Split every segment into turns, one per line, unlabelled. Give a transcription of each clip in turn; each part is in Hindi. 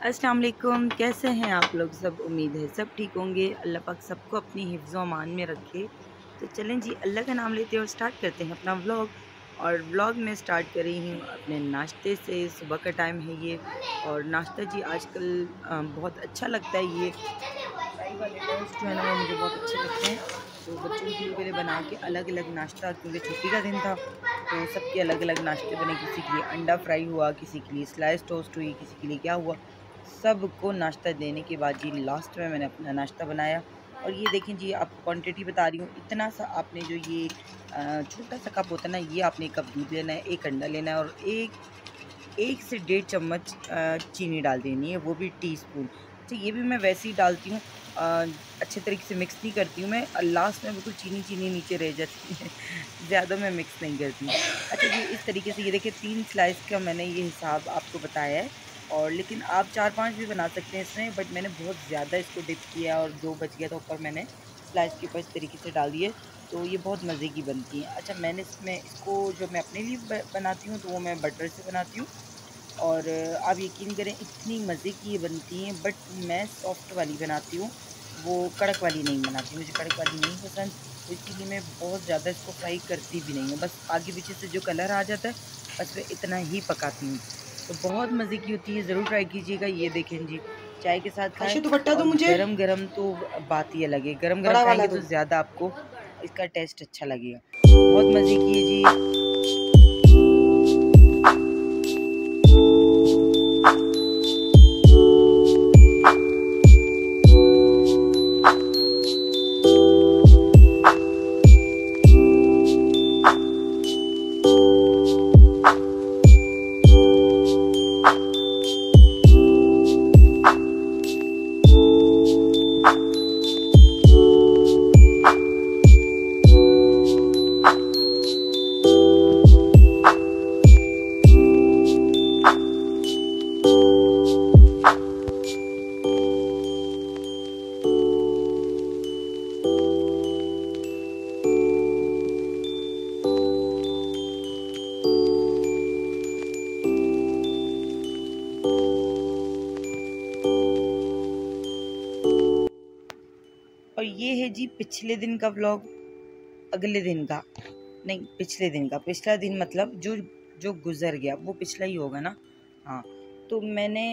अस्सलाम वालेकुम। कैसे हैं आप लोग? सब उम्मीद है सब ठीक होंगे। अल्लाह पाक सबको अपनी हिफ्ज़ अमान में रखे। तो चलें जी, अल्लाह का नाम लेते हैं और स्टार्ट करते हैं अपना व्लॉग। और व्लॉग में स्टार्ट कर रही हूँ अपने नाश्ते से। सुबह का टाइम है ये। और नाश्ता जी, आजकल बहुत अच्छा लगता है ये। जो है ना, वो मुझे बहुत अच्छे लगते हैं। तो बच्चों के लिए बना के अलग अलग नाश्ता, क्योंकि छुट्टी का दिन था तो सबके अलग अलग नाश्ते बने। किसी के लिए अंडा फ्राई हुआ, किसी के लिए स्लाइस टोस्ट हुई, किसी के लिए क्या हुआ। सबको नाश्ता देने के बाद जी लास्ट में मैंने अपना नाश्ता बनाया। और ये देखें जी, आपको क्वांटिटी बता रही हूँ। इतना सा आपने जो ये छोटा सा कप होता है ना, ये आपने एक कप दूध लेना है, एक अंडा लेना है और एक एक से डेढ़ चम्मच चीनी डाल देनी है, वो भी टी स्पून अच्छा ये भी मैं वैसे ही डालती हूँ अच्छे तरीके से मिक्स नहीं करती हूँ मैं। लास्ट में बिल्कुल चीनी चीनी नीचे रह जाती है। ज़्यादा मैं मिक्स नहीं करती अच्छा जी, इस तरीके से ये देखिए तीन स्लाइस का मैंने ये हिसाब आपको बताया है। और लेकिन आप चार पाँच भी बना सकते हैं इसमें बट मैंने बहुत ज़्यादा इसको डिप किया और दो बच गया तो ऊपर मैंने स्लाइस के ऊपर इस तरीके से डाल दिए तो ये बहुत मज़े की बनती है। अच्छा मैंने इसमें, इसको जो मैं अपने लिए बनाती हूँ तो वो मैं बटर से बनाती हूँ। और आप यकीन करें, इतनी मज़े की ये बनती हैं बट मैं सॉफ्ट वाली बनाती हूँ, वो कड़क वाली नहीं बनाती, मुझे कड़क वाली नहीं पसंद तो इसीलिए मैं बहुत ज़्यादा इसको फ्राई करती भी नहीं हूँ। बस आगे पीछे से जो कलर आ जाता है, बस मैं इतना ही पकाती हूँ। तो बहुत मज़े की होती है ज़रूर ट्राई कीजिएगा ये देखें जी। चाय के साथ खाएँ
तो बट्टा तो मुझे।
गरम गरम तो बात ही अलग है। गरम गरम खाएँगे तो ज़्यादा आपको इसका टेस्ट अच्छा लगेगा। बहुत मज़े की है जी। पिछले दिन का व्लॉग अगले दिन का, नहीं, पिछले दिन का। पिछला दिन मतलब जो जो गुज़र गया, वो पिछला ही होगा ना? हाँ तो मैंने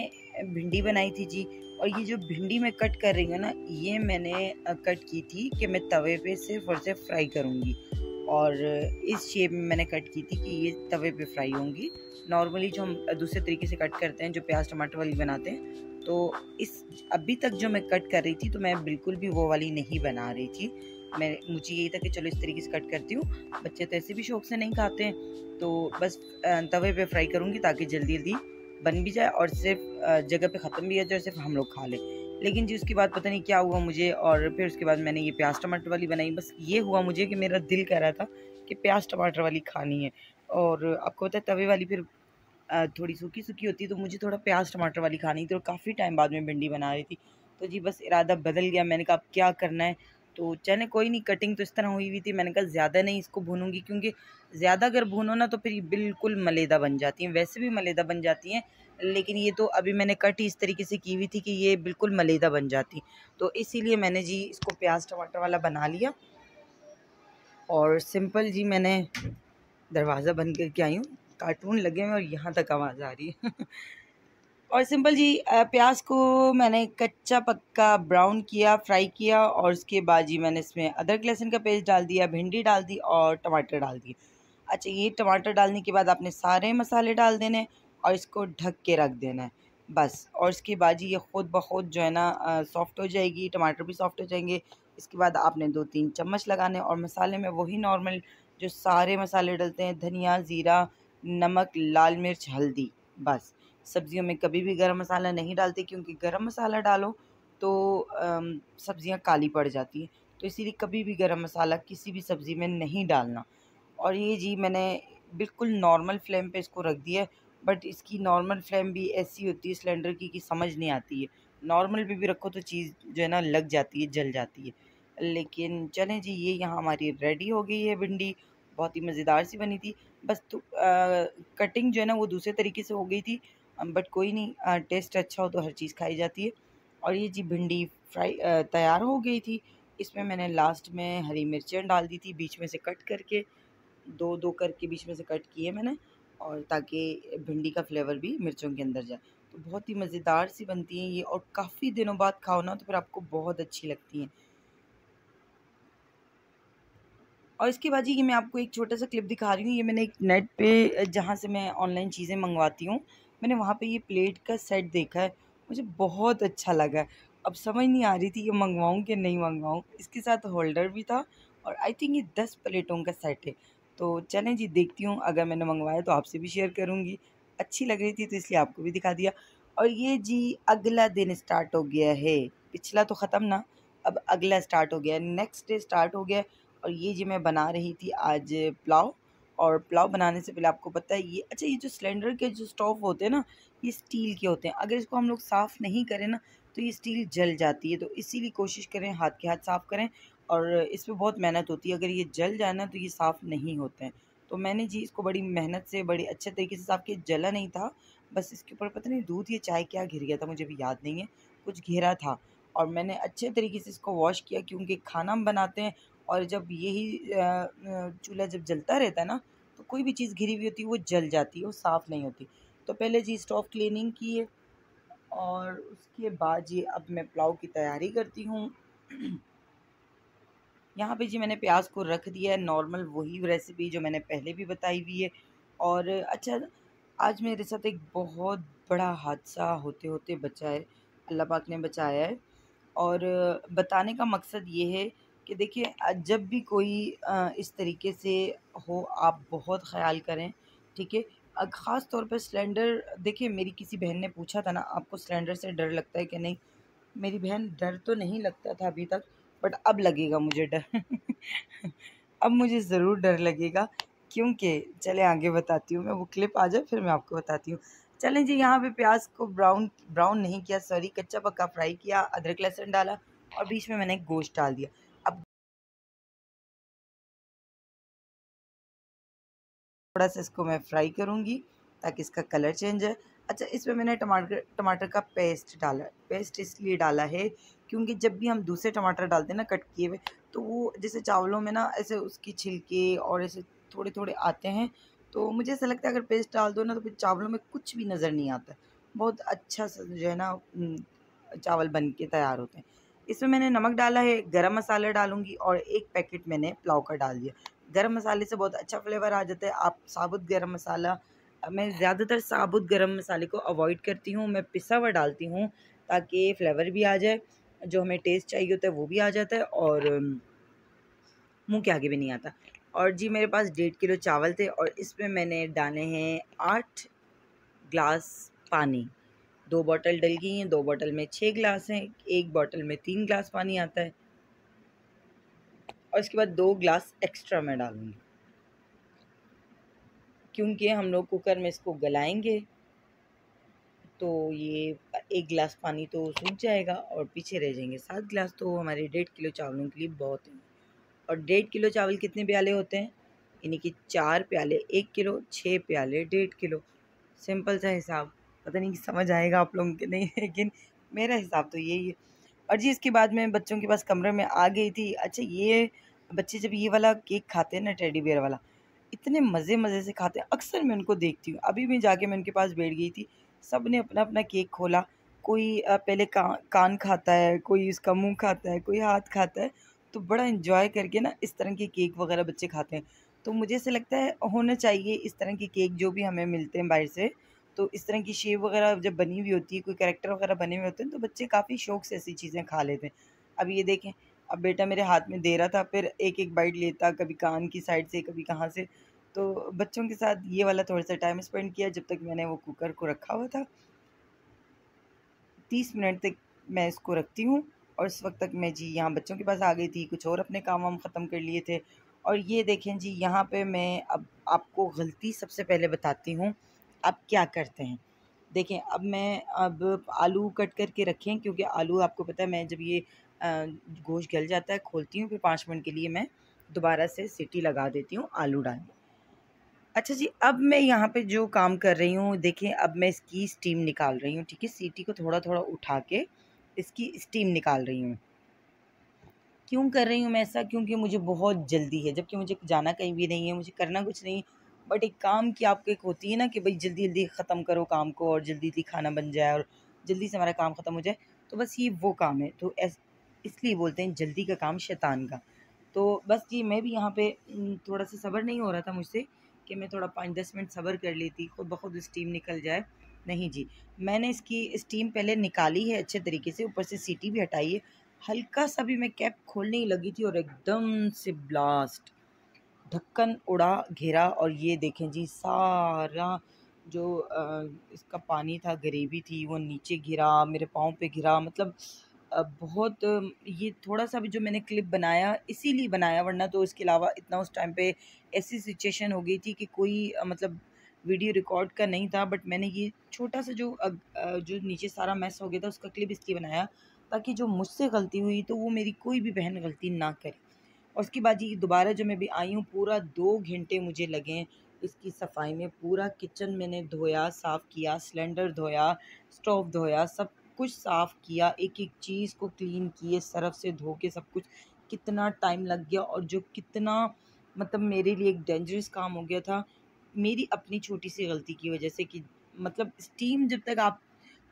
भिंडी बनाई थी जी, और ये जो भिंडी मैं कट कर रही हूँ ना, ये मैंने कट की थी कि मैं तवे पे सिर्फ़ और सिर्फ़ फ्राई करूँगी। और इस शेप में मैंने कट की थी कि ये तवे पे फ्राई होंगी। नॉर्मली जो हम दूसरे तरीके से कट करते हैं, जो प्याज, टमाटर वाली बनाते हैं तो इस अभी तक जो मैं कट कर रही थी तो मैं बिल्कुल भी वो वाली नहीं बना रही थी। मैं, मुझे यही था कि चलो इस तरीके से कट करती हूँ। बच्चे तो ऐसे भी शौक से नहीं खाते हैं तो बस तवे पे फ्राई करूँगी ताकि जल्दी जल्दी बन भी जाए और सिर्फ़ जगह पे ख़त्म भी हो जाए सिर्फ़ हम लोग खा लें। लेकिन जी उसके बाद पता नहीं क्या हुआ मुझे और फिर उसके बाद मैंने ये प्याज टमाटर वाली बनाई। बस ये हुआ मुझे कि मेरा दिल कह रहा था कि प्याज टमाटर वाली खानी है। और आपको पता है तवे वाली फिर थोड़ी सूखी सूखी होती है तो मुझे थोड़ा प्याज टमाटर वाली खानी थी और काफ़ी टाइम बाद में भिंडी बना रही थी। तो जी बस इरादा बदल गया। मैंने कहा अब क्या करना है? तो चले कोई नहीं, कटिंग तो इस तरह हुई हुई थी। मैंने कहा ज़्यादा नहीं इसको भूनूँगी क्योंकि ज़्यादा अगर भूनो ना तो फिर बिल्कुल मलेदा बन जाती हैं। वैसे भी मलेदा बन जाती हैं लेकिन ये तो अभी मैंने कट इस तरीके से की हुई थी कि ये बिल्कुल मलेदा बन जाती। तो इसीलिए मैंने जी इसको प्याज टमाटर वाला बना लिया। और सिंपल जी मैंने दरवाज़ा बंद करके आई हूँ। कार्टून लगे हुए और यहाँ तक आवाज़ आ रही है। और सिंपल जी प्याज को मैंने कच्चा पक्का ब्राउन किया, फ्राई किया और उसके बाद जी मैंने इसमें अदरक लहसुन का पेस्ट डाल दिया, भिंडी डाल दी और टमाटर डाल दिए। अच्छा ये टमाटर डालने के बाद आपने सारे मसाले डाल देने और इसको ढक के रख देना है। बस, और इसके बाद जी ये ख़ुद ब खुद जो है ना सॉफ्ट हो जाएगी, टमाटर भी सॉफ्ट हो जाएँगे। इसके बाद आपने दो तीन चम्मच लगाने और मसाले में वही नॉर्मल जो सारे मसाले डलते हैं, धनिया, ज़ीरा, नमक, लाल मिर्च, हल्दी, बस। सब्ज़ियों में कभी भी गरम मसाला नहीं डालते क्योंकि गरम मसाला डालो तो सब्ज़ियाँ काली पड़ जाती हैं। तो इसीलिए कभी भी गरम मसाला किसी भी सब्ज़ी में नहीं डालना। और ये जी मैंने बिल्कुल नॉर्मल फ्लेम पे इसको रख दिया बट इसकी नॉर्मल फ्लेम भी ऐसी होती है सिलेंडर की कि समझ नहीं आती है। नॉर्मल पे भी रखो तो चीज़ जो है ना लग जाती है जल जाती है। लेकिन चलें जी ये यहाँ हमारी रेडी हो गई है भिंडी। बहुत ही मज़ेदार सी बनी थी। बस तो आ, कटिंग जो है ना वो दूसरे तरीके से हो गई थी। बट कोई नहीं आ, टेस्ट अच्छा हो तो हर चीज़ खाई जाती है। और ये जी भिंडी फ्राई तैयार हो गई थी। इसमें मैंने लास्ट में हरी मिर्चें डाल दी थी बीच में से कट करके। दो दो करके बीच में से कट किए मैंने। और ताकि भिंडी का फ्लेवर भी मिर्चों के अंदर जाए। तो बहुत ही मज़ेदार सी बनती हैं ये और काफ़ी दिनों बाद खाओ ना तो फिर आपको बहुत अच्छी लगती हैं। और इसके बाद जी मैं आपको एक छोटा सा क्लिप दिखा रही हूँ, ये मैंने एक नेट पे, जहाँ से मैं ऑनलाइन चीज़ें मंगवाती हूँ, मैंने वहाँ पे ये प्लेट का सेट देखा है, मुझे बहुत अच्छा लगा। अब समझ नहीं आ रही थी ये मंगवाऊँ कि नहीं मंगवाऊँ, इसके साथ होल्डर भी था और आई थिंक ये दस प्लेटों का सेट है। तो चलें जी, देखती हूँ, अगर मैंने मंगवाया तो आपसे भी शेयर करूँगी। अच्छी लग रही थी तो इसलिए आपको भी दिखा दिया। और ये जी, अगला दिन स्टार्ट हो गया है। पिछला तो ख़त्म ना, अब अगला स्टार्ट हो गया नेक्स्ट डे स्टार्ट हो गया और ये जी मैं बना रही थी आज पुलाव। और पुलाव बनाने से पहले आपको पता है ये अच्छा ये जो सिलेंडर के जो स्टोव होते हैं ना, ये स्टील के होते हैं। अगर इसको हम लोग साफ़ नहीं करें ना तो ये स्टील जल जाती है। तो इसीलिए कोशिश करें हाथ के हाथ साफ़ करें। और इस पर बहुत मेहनत होती है। अगर ये जल जाए ना तो ये साफ़ नहीं होते हैं। तो मैंने जी इसको बड़ी मेहनत से, बड़ी अच्छे तरीके से साफ़ किया। जला नहीं था, बस इसके ऊपर पता नहीं दूध या चाय क्या घिर गया था, मुझे भी याद नहीं है। कुछ घेरा था और मैंने अच्छे तरीके से इसको वॉश किया क्योंकि खाना हम बनाते हैं और जब यही चूल्हा जब जलता रहता है ना तो कोई भी चीज़ घिरी हुई होती है, वो जल जाती है, वो साफ़ नहीं होती। तो पहले जी स्टोव क्लीनिंग की है और उसके बाद जी अब मैं पुलाव की तैयारी करती हूँ। यहाँ पे जी मैंने प्याज को रख दिया है नॉर्मल वही रेसिपी जो मैंने पहले भी बताई हुई है। और अच्छा आज मेरे साथ एक बहुत बड़ा हादसा होते होते बचा है, अल्लाह पाक ने बचाया है। और बताने का मकसद ये है कि देखिए जब भी कोई इस तरीके से हो, आप बहुत ख्याल करें, ठीक है? ख़ास तौर पर सिलेंडर, देखिए, मेरी किसी बहन ने पूछा था ना, आपको सिलेंडर से डर लगता है कि नहीं? मेरी बहन डर तो नहीं लगता था अभी तक बट अब लगेगा मुझे डर। अब मुझे ज़रूर डर लगेगा, क्योंकि, चले आगे बताती हूँ मैं, वो क्लिप आ जाए, फिर मैं आपको बताती हूँ। चलें जी, यहाँ पे प्याज को ब्राउन ब्राउन नहीं किया सॉरी कच्चा पक्का फ्राई किया, अदरक लहसुन डाला, और बीच में मैंने गोश्त डाल दिया। अब थोड़ा सा इसको मैं फ्राई करूँगी, ताकि इसका कलर चेंज है। अच्छा इसमें मैंने टमाटर टमाटर का पेस्ट डाला पेस्ट इसलिए डाला है क्योंकि जब भी हम दूसरे टमाटर डालते हैं ना कट किए हुए तो वो जैसे चावलों में ना ऐसे उसकी छिलके और ऐसे थोड़े थोड़े आते हैं तो मुझे ऐसा लगता है अगर पेस्ट डाल दो ना तो फिर चावलों में कुछ भी नज़र नहीं आता। बहुत अच्छा सा जो है ना चावल बन के तैयार होते हैं। इसमें मैंने नमक डाला है, गरम मसाला डालूँगी और एक पैकेट मैंने पुलाव का डाल दिया। गरम मसाले से बहुत अच्छा फ्लेवर आ जाता है। आप साबुत गरम मसाला, मैं ज़्यादातर साबुत गरम मसाले को अवॉइड करती हूँ, मैं पिसा हुआ डालती हूँ, ताकि फ्लेवर भी आ जाए। जो हमें टेस्ट चाहिए होता है, वो भी आ जाता है और मुँह के आगे भी नहीं आता। और जी, मेरे पास डेढ़ किलो चावल थे और इसमें मैंने डाले हैं आठ ग्लास पानी। दो बोतल डल गई हैं, दो बोतल में छः ग्लास हैं, एक बोतल में तीन ग्लास पानी आता है। और इसके बाद दो ग्लास एक्स्ट्रा मैं डालूँगी। क्योंकि हम लोग कुकर में इसको गलाएँगे तो ये एक गिलास पानी तो सूख जाएगा और पीछे रह जाएँगे। सात गिलास तो हमारे डेढ़ किलो चावलों के लिए बहुत है। और डेढ़ किलो चावल कितने प्याले होते हैं? यानी कि चार प्याले एक किलो छः प्याले डेढ़ किलो। सिंपल सा हिसाब। पता नहीं कि समझ आएगा आप लोगों के नहीं, लेकिन मेरा हिसाब तो यही है। और जी, इसके बाद मैं बच्चों के पास कमरे में आ गई थी। अच्छा ये बच्चे जब ये वाला केक खाते हैं ना, टेडी बियर वाला, इतने मज़े मज़े से खाते हैं। अक्सर मैं उनको देखती हूँ। अभी भी जाके मैं उनके पास बैठ गई थी। सबने अपना अपना केक खोला। कोई पहले का, कान खाता है कोई उसका मुँह खाता है कोई हाथ खाता है तो बड़ा इन्जॉय करके ना इस तरह के केक वगैरह बच्चे खाते हैं। तो मुझे ऐसा लगता है होना चाहिए इस तरह के केक जो भी हमें मिलते हैं बाहर से। तो इस तरह की शेप वगैरह जब बनी हुई होती है कोई करेक्टर वगैरह बने हुए होते हैं तो बच्चे काफ़ी शौक से ऐसी चीज़ें खा लेते हैं। अब ये देखें अब बेटा मेरे हाथ में दे रहा था फिर एक एक बाइट लेता कभी कान की साइड से कभी कहाँ से। तो बच्चों के साथ ये वाला थोड़ा सा टाइम स्पेंड किया जब तक मैंने वो कुकर को रखा हुआ था। तीस मिनट तक मैं इसको रखती हूँ और इस वक्त तक मैं जी यहाँ बच्चों के पास आ गई थी, कुछ और अपने काम वाम ख़त्म कर लिए थे। और ये देखें जी, यहाँ पे मैं अब आपको गलती सबसे पहले बताती हूँ, आप क्या करते हैं? देखें, अब मैं अब आलू कट करके रखें क्योंकि आलू आपको पता है, मैं जब ये गोश्त गल जाता है, खोलती हूँ, फिर पाँच मिनट के लिए मैं दोबारा से सीटी लगा देती हूँ आलू डाल अच्छा जी, अब मैं यहाँ पे जो काम कर रही हूँ देखें अब मैं इसकी स्टीम निकाल रही हूँ, ठीक है? सीटी को थोड़ा थोड़ा उठा के इसकी स्टीम निकाल रही हूँ। क्यों कर रही हूँ मैं ऐसा? क्योंकि मुझे बहुत जल्दी है, जबकि मुझे जाना कहीं भी नहीं है, मुझे करना कुछ नहीं बट एक काम की आपको एक होती है ना कि भाई जल्दी जल्दी ख़त्म करो काम को और जल्दी जल्दी खाना बन जाए और जल्दी से हमारा काम ख़त्म हो जाए तो बस ये वो काम है। तो इसलिए बोलते हैं जल्दी का काम शैतान का। तो बस जी, मैं भी यहाँ पे थोड़ा सा सब्र नहीं हो रहा था मुझसे कि मैं थोड़ा पाँच दस मिनट सब्र कर लेती खुद ब खुद स्टीम निकल जाए। नहीं जी मैंने इसकी स्टीम पहले निकाली है अच्छे तरीके से ऊपर से सीटी भी हटाई है। हल्का सा भी मैं कैप खोलने ही लगी थी और एकदम से ब्लास्ट। ढक्कन उड़ा घेरा और ये देखें जी सारा जो आ, इसका पानी था गरीबी थी वो नीचे गिरा मेरे पाँव पे गिरा मतलब बहुत, ये थोड़ा सा भी जो मैंने क्लिप बनाया, इसीलिए बनाया, वरना तो इसके अलावा इतना उस टाइम पे ऐसी सिचुएशन हो गई थी कि कोई मतलब वीडियो रिकॉर्ड का नहीं था, बट मैंने ये छोटा सा जो जो नीचे सारा मैस हो गया था, उसका क्लिप इसलिए बनाया ताकि जो मुझसे गलती हुई तो वो मेरी कोई भी बहन गलती ना करे। और उसके बाद ये दोबारा जब मैं भी आई हूँ, पूरा दो घंटे मुझे लगे इसकी सफ़ाई में, पूरा किचन मैंने धोया, साफ़ किया, सिलेंडर धोया स्टोव धोया, सब कुछ साफ़ किया एक एक चीज़ को क्लीन किए सरफ से धो के सब कुछ, कितना टाइम लग गया और जो कितना मतलब मेरे लिए एक डेंजरस काम हो गया था, मेरी अपनी छोटी सी गलती की वजह से कि मतलब स्टीम जब तक आप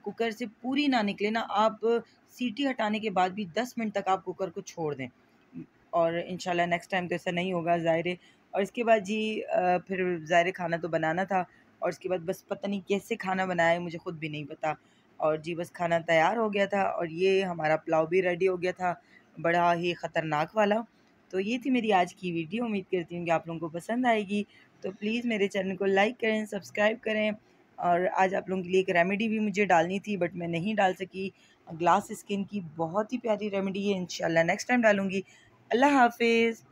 कुकर से पूरी ना निकले ना, आप सीटी हटाने के बाद भी दस मिनट तक आप कुकर को छोड़ दें। और इन नेक्स्ट टाइम तो ऐसा नहीं होगा ज़ाहिर और इसके बाद जी फिर ज़ाहिर खाना तो बनाना था, और इसके बाद बस पता नहीं कैसे खाना बनाया मुझे ख़ुद भी नहीं पता। और जी, बस खाना तैयार हो गया था और ये हमारा पुलाव भी रेडी हो गया था, बड़ा ही ख़तरनाक वाला। तो ये थी मेरी आज की वीडियो उम्मीद करती हूँ कि आप लोगों को पसंद आएगी। तो प्लीज़ मेरे चैनल को लाइक करें सब्सक्राइब करें और आज आप लोगों के लिए एक रेमेडी भी मुझे डालनी थी बट मैं नहीं डाल सकी। ग्लास स्किन की बहुत ही प्यारी रेमेडी है। इंशाल्लाह नेक्स्ट टाइम डालूँगी। अल्लाह हाफिज़।